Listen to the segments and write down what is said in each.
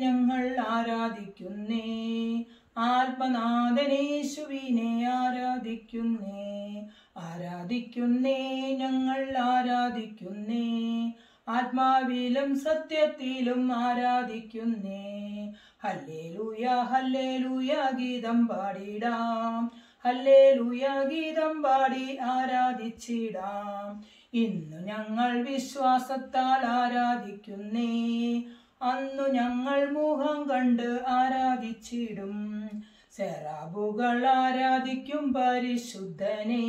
ഞങ്ങൾ ആരാധിക്കുന്നേ? ആത്മനാഥനേശുവിനെ ആരാധിക്കുന്നേ? ആരാധിക്കുന്നേ? ഞങ്ങൾ ആരാധിക്കുന്നേ? ആത്മാവിലും സത്യത്തിലും ആരാധിക്കുന്നേ? ഹല്ലേലൂയ ഹല്ലേലൂയ ഗീതം പാടിടാം. ഹല്ലേലൂയ ഗീതം പാടി ആരാധിച്ചിടാം. ഇന്നു ഞങ്ങൾ വിശ്വാസത്താൽ ആരാധിക്കുന്നേ? അന്നു ഞങ്ങൾ മുഖം കണ്ട് ആരാധിച്ചിടും. സെറാബുകൾ ആരാധിക്കും പരിശുദ്ധനെ.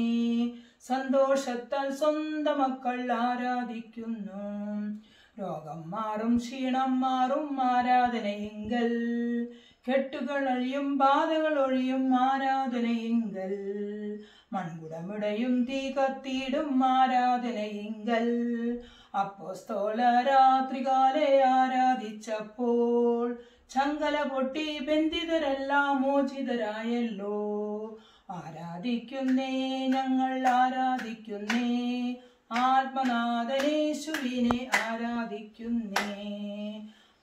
സന്തോഷത്താൽ സ്വന്തം മക്കൾ ആരാധിക്കുന്നു. രോഗം മാറും ക്ഷീണം മാറും ആരാധനയെങ്കൽ. കെട്ടുകൾ അഴിയും ബാധകൾ ഒഴിയും ആരാധനയെങ്കൽ. മൺകുടമിടയും തീ കത്തിയിടും ആരാധനയെങ്കൽ. അപ്പോസ്തോല രാത്രികാലെ ആരാധിച്ചപ്പോൾ ചങ്കല പൊട്ടി ബന്ധിതരെല്ലാം മോചിതരായല്ലോ. ആരാധിക്കുന്നേ ഞങ്ങൾ ആരാധിക്കുന്നേ ആത്മനാഥനേശുവിനെ ആരാധിക്കുന്നേ.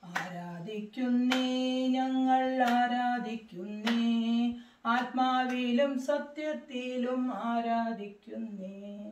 ആരാധിക്കുന്നേ ഞങ്ങൾ ആരാധിക്കുന്നേ ആത്മാവിലും സത്യത്തിലും ആരാധിക്കുന്നേ.